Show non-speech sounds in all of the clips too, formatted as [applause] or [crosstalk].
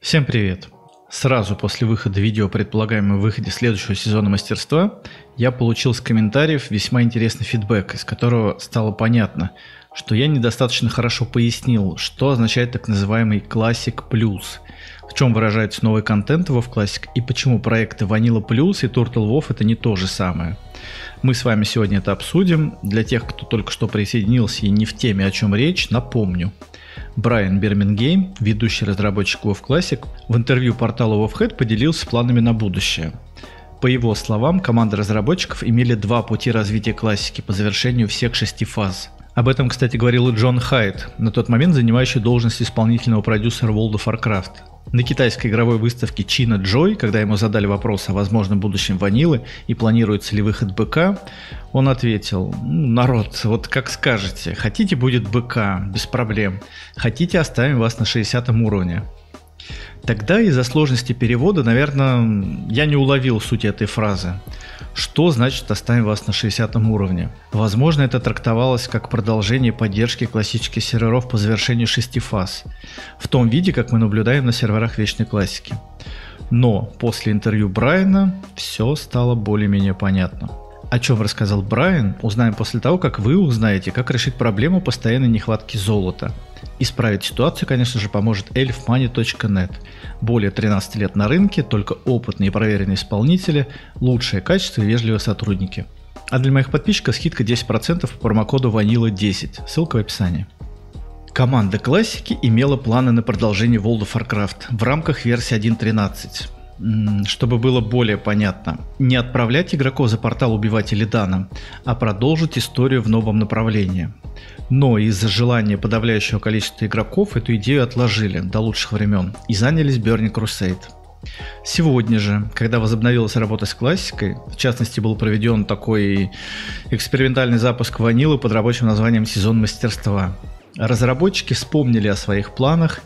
Всем привет! Сразу после выхода видео о предполагаемом выходе следующего сезона мастерства я получил с комментариев весьма интересный фидбэк, из которого стало понятно, что я недостаточно хорошо пояснил, что означает так называемый Classic Plus, в чем выражается новый контент в WoW Classic и почему проекты Vanilla Plus и Turtle WoW это не то же самое. Мы с вами сегодня это обсудим. Для тех, кто только что присоединился и не в теме, о чем речь, напомню – Брайан Бермингейм, ведущий разработчик WoW Classic, в интервью порталу WoWhead поделился планами на будущее. По его словам, команда разработчиков имели два пути развития классики по завершению всех шести фаз. Об этом, кстати, говорил и Джон Хайт, на тот момент занимающий должность исполнительного продюсера World of Warcraft. На китайской игровой выставке Чина Джой, когда ему задали вопрос о возможном будущем ванилы и планируется ли выход БК, он ответил, «Ну, народ, вот как скажете, хотите будет БК, без проблем, хотите оставим вас на 60 уровне. Тогда из-за сложности перевода, наверное, я не уловил суть этой фразы. Что значит оставим вас на 60 уровне? Возможно, это трактовалось как продолжение поддержки классических серверов по завершению шести фаз, в том виде, как мы наблюдаем на серверах вечной классики. Но после интервью Брайана все стало более-менее понятно. О чем рассказал Брайан, узнаем после того, как вы узнаете, как решить проблему постоянной нехватки золота. Исправить ситуацию, конечно же, поможет elfmoney.net. Более 13 лет на рынке, только опытные и проверенные исполнители, лучшее качество и вежливые сотрудники. А для моих подписчиков скидка 10% по промокоду Vanilla10. Ссылка в описании. Команда классики имела планы на продолжение World of Warcraft в рамках версии 1.13 чтобы было более понятно, не отправлять игроков за портал убивать Илидана, а продолжить историю в новом направлении. Но из-за желания подавляющего количества игроков эту идею отложили до лучших времен и занялись Burning Crusade. Сегодня же, когда возобновилась работа с классикой, в частности был проведен такой экспериментальный запуск ванилы под рабочим названием «Сезон мастерства», разработчики вспомнили о своих планах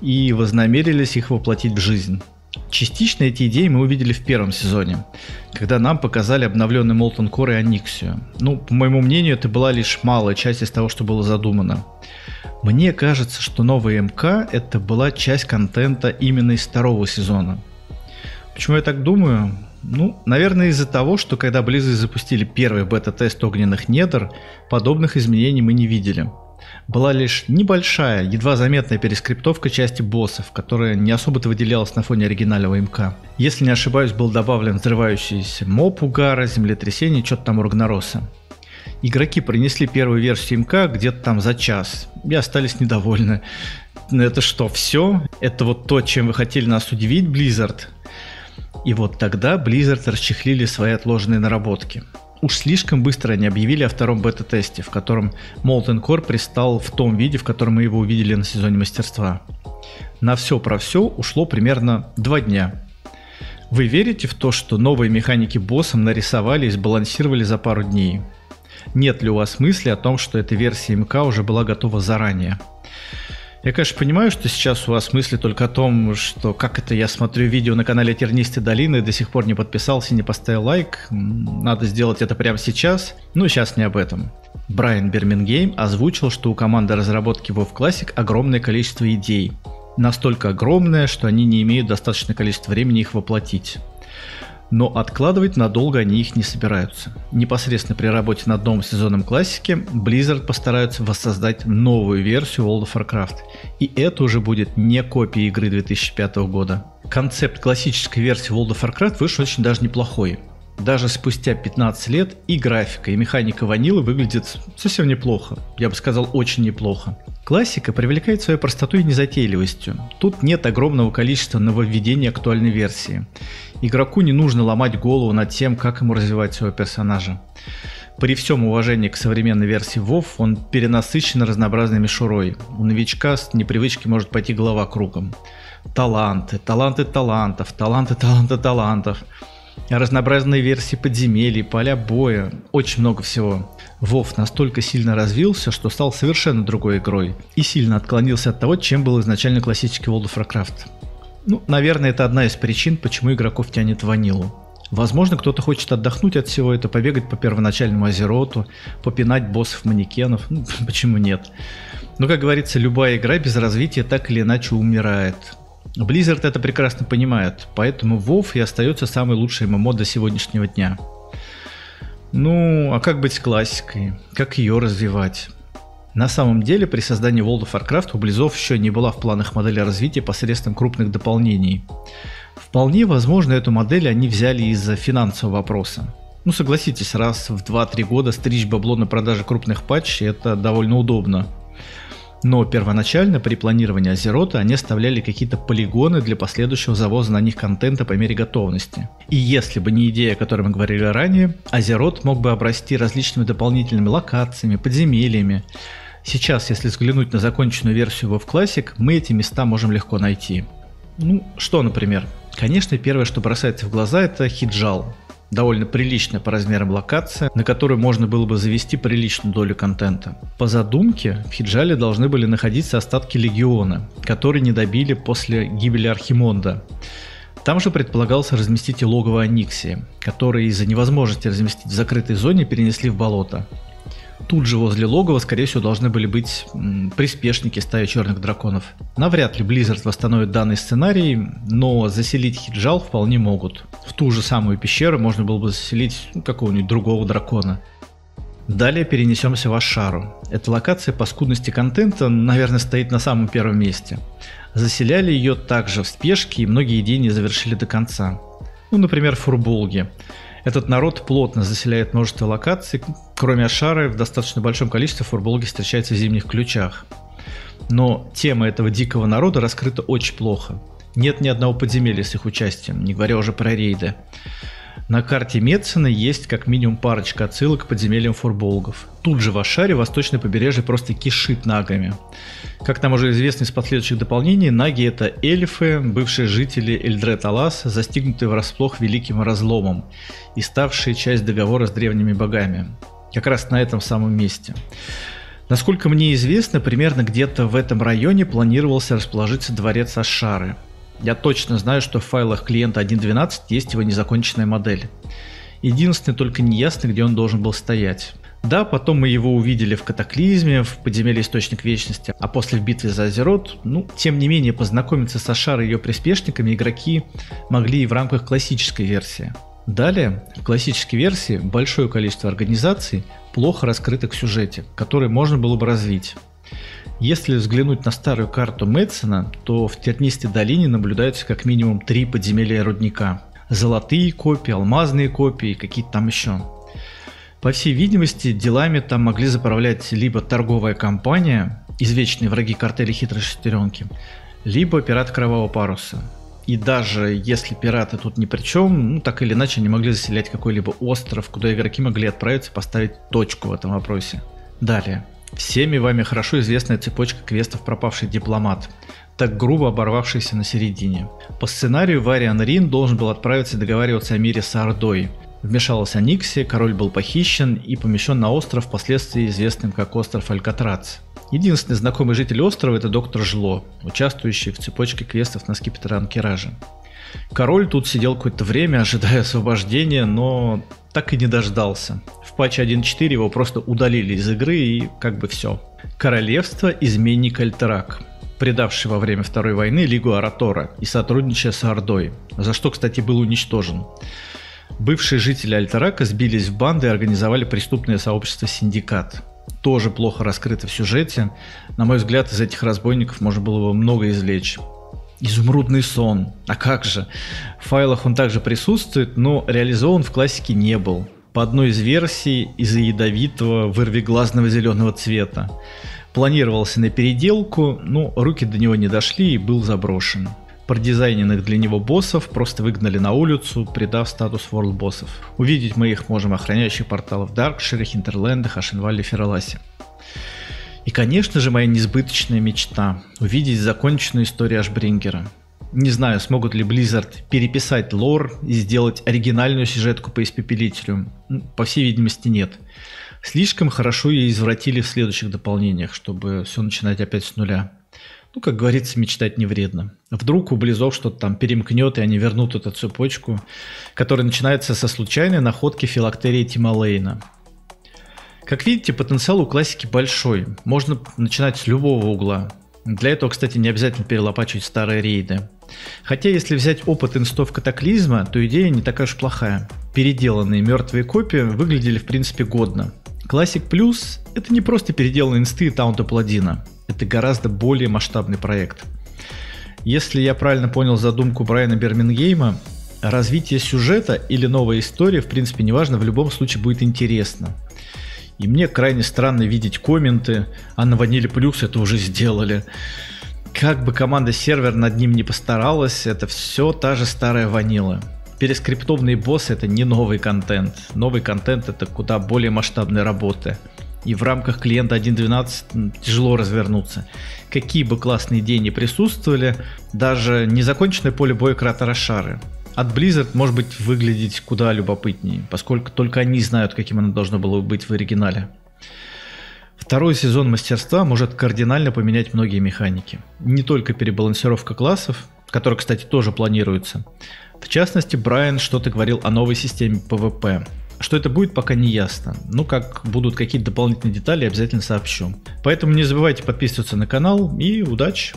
и вознамерились их воплотить в жизнь. Частично эти идеи мы увидели в первом сезоне, когда нам показали обновленный Molten Core и Аниксию. Ну, по моему мнению, это была лишь малая часть из того, что было задумано. Мне кажется, что новый МК это была часть контента именно из второго сезона. Почему я так думаю? Ну, наверное, из-за того, что когда Blizzard запустили первый бета-тест огненных недр, подобных изменений мы не видели – была лишь небольшая, едва заметная перескриптовка части боссов, которая не особо-то выделялась на фоне оригинального МК. Если не ошибаюсь, был добавлен взрывающийся моп угара, землетрясение, что-то там у Рагнароса. Игроки принесли первую версию МК где-то там за час и остались недовольны. Это что, все? Это вот то, чем вы хотели нас удивить, Blizzard? И вот тогда Blizzard расчехлили свои отложенные наработки. Уж слишком быстро они объявили о втором бета-тесте, в котором Molten Core пристал в том виде, в котором мы его увидели на сезоне мастерства. На все про все ушло примерно два дня. Вы верите в то, что новые механики боссом нарисовали и сбалансировали за пару дней? Нет ли у вас мысли о том, что эта версия МК уже была готова заранее? Я, конечно, понимаю, что сейчас у вас мысли только о том, что как это я смотрю видео на канале Тернистой долины до сих пор не подписался, не поставил лайк. Надо сделать это прямо сейчас. Ну, сейчас не об этом. Брайан Бермингейм озвучил, что у команды разработки WoW Classic огромное количество идей. Настолько огромное, что они не имеют достаточное количество времени их воплотить. Но откладывать надолго они их не собираются. Непосредственно при работе над новым сезоном классики Blizzard постараются воссоздать новую версию World of Warcraft. И это уже будет не копия игры 2005 года. Концепт классической версии World of Warcraft вышел очень даже неплохой. Даже спустя 15 лет и графика, и механика ванилы выглядит совсем неплохо. Я бы сказал, очень неплохо. Классика привлекает своей простотой и незатейливостью. Тут нет огромного количества нововведений актуальной версии. Игроку не нужно ломать голову над тем, как ему развивать своего персонажа. При всем уважении к современной версии WoW, он перенасыщен разнообразной мишурой. У новичка с непривычки может пойти голова кругом. Таланты, таланты талантов, таланты таланты талантов. Разнообразные версии подземелий, поля боя, очень много всего. WoW настолько сильно развился, что стал совершенно другой игрой и сильно отклонился от того, чем был изначально классический World of Warcraft. Ну, наверное, это одна из причин, почему игроков тянет ванилу. Возможно, кто-то хочет отдохнуть от всего этого, побегать по первоначальному Азероту, попинать боссов-манекенов. Ну, [laughs] почему нет? Но, как говорится, любая игра без развития так или иначе умирает. Blizzard это прекрасно понимает, поэтому WoW и остается самой лучшей ММО до сегодняшнего дня. Ну, а как быть с классикой? Как ее развивать? На самом деле, при создании World of Warcraft у Близов еще не была в планах модели развития посредством крупных дополнений. Вполне возможно, эту модель они взяли из-за финансового вопроса. Ну согласитесь, раз в 2-3 года стричь бабло на продаже крупных патчей это довольно удобно. Но первоначально при планировании Азерота они оставляли какие-то полигоны для последующего завоза на них контента по мере готовности. И если бы не идея, о которой мы говорили ранее, Азерот мог бы обрасти различными дополнительными локациями, подземельями. Сейчас, если взглянуть на законченную версию WoW Classic, мы эти места можем легко найти. Ну, что, например? Конечно, первое, что бросается в глаза, это Хиджал довольно приличная по размерам локация, на которую можно было бы завести приличную долю контента. По задумке, в Хиджале должны были находиться остатки Легиона, которые не добили после гибели Архимонда. Там же предполагалось разместить и логово Аниксии, которые из-за невозможности разместить в закрытой зоне перенесли в болото. Тут же возле логова, скорее всего, должны были быть приспешники стаи черных драконов. Навряд ли Blizzard восстановит данный сценарий, но заселить Хиджал вполне могут. В ту же самую пещеру можно было бы заселить ну, какого-нибудь другого дракона. Далее перенесемся в Ашару. Эта локация по скудности контента, наверное, стоит на самом первом месте. Заселяли ее также в спешке, и многие идеи не завершили до конца. Ну, например, фурболги. Этот народ плотно заселяет множество локаций. Кроме Ашары, в достаточно большом количестве фурболги встречаются в зимних ключах. Но тема этого дикого народа раскрыта очень плохо. Нет ни одного подземелья с их участием, не говоря уже про рейды. На карте Мецена есть как минимум парочка отсылок к подземельям фурболгов. Тут же в Ашаре восточное побережье просто кишит нагами. Как нам уже известно из последующих дополнений, наги это эльфы, бывшие жители Эльдрет Алас, застигнутые врасплох великим разломом и ставшие часть договора с древними богами. Как раз на этом самом месте. Насколько мне известно, примерно где-то в этом районе планировался расположиться дворец Ашары – я точно знаю, что в файлах клиента 1.12 есть его незаконченная модель. Единственное, только неясно, где он должен был стоять. Да, потом мы его увидели в Катаклизме, в Подземелье Источник Вечности, а после в битве за Азерот, ну, тем не менее, познакомиться с Ашарой и ее приспешниками игроки могли и в рамках классической версии. Далее, в классической версии большое количество организаций плохо раскрыто к сюжете, который можно было бы развить. Если взглянуть на старую карту Мэтсона, то в Тернистой долине наблюдаются как минимум три подземелья рудника. Золотые копии, алмазные копии какие-то там еще. По всей видимости, делами там могли заправлять либо торговая компания, извечные враги картели хитрой шестеренки, либо пират Кровавого Паруса. И даже если пираты тут ни при чем, ну так или иначе они могли заселять какой-либо остров, куда игроки могли отправиться поставить точку в этом вопросе. Далее. Всеми вами хорошо известная цепочка квестов «Пропавший дипломат», так грубо оборвавшийся на середине. По сценарию Вариан Рин должен был отправиться договариваться о мире с Ордой. Вмешалась Аниксия, король был похищен и помещен на остров, впоследствии известным как остров Алькатрац. Единственный знакомый житель острова это доктор Жло, участвующий в цепочке квестов на скипетр Ан'Киража. Король тут сидел какое-то время, ожидая освобождения, но так и не дождался. В патче 1.4 его просто удалили из игры и как бы все. Королевство изменник Альтерак, предавший во время Второй войны Лигу Аратора и сотрудничая с Ордой, за что, кстати, был уничтожен. Бывшие жители Альтерака сбились в банды и организовали преступное сообщество «Синдикат». Тоже плохо раскрыто в сюжете. На мой взгляд, из этих разбойников можно было бы много извлечь. Изумрудный сон. А как же? В файлах он также присутствует, но реализован в классике не был. По одной из версий из-за ядовитого вырвиглазного зеленого цвета. Планировался на переделку, но руки до него не дошли и был заброшен. Продизайненных для него боссов просто выгнали на улицу, придав статус World боссов. Увидеть мы их можем охраняющих порталов Даркшире, Хинтерлендах, Ашенвале, Фераласе. И, конечно же, моя несбыточная мечта – увидеть законченную историю Ашбрингера. Не знаю, смогут ли Blizzard переписать лор и сделать оригинальную сюжетку по Испепелителю. По всей видимости, нет. Слишком хорошо ее извратили в следующих дополнениях, чтобы все начинать опять с нуля. Ну, как говорится, мечтать не вредно. Вдруг у Близов что-то там перемкнет, и они вернут эту цепочку, которая начинается со случайной находки филактерии Тималейна. Как видите, потенциал у классики большой. Можно начинать с любого угла. Для этого, кстати, не обязательно перелопачивать старые рейды. Хотя, если взять опыт инстов катаклизма, то идея не такая уж плохая. Переделанные мертвые копии выглядели в принципе годно. Classic Plus — это не просто переделанные инсты таунта паладина. Это гораздо более масштабный проект. Если я правильно понял задумку Брайана Бермингейма, развитие сюжета или новая история, в принципе, неважно, в любом случае будет интересно. И мне крайне странно видеть комменты, а на Ваниле Плюс это уже сделали. Как бы команда сервер над ним не постаралась, это все та же старая ванила. Перескриптовные боссы это не новый контент. Новый контент это куда более масштабные работы. И в рамках клиента 1.12 тяжело развернуться. Какие бы классные идеи не присутствовали, даже незаконченное поле боя кратера Шары от Blizzard может быть выглядеть куда любопытнее, поскольку только они знают, каким оно должно было быть в оригинале. Второй сезон мастерства может кардинально поменять многие механики. Не только перебалансировка классов, которая, кстати, тоже планируется. В частности, Брайан что-то говорил о новой системе PvP. Что это будет, пока не ясно. Ну, как будут какие-то дополнительные детали, обязательно сообщу. Поэтому не забывайте подписываться на канал и удачи!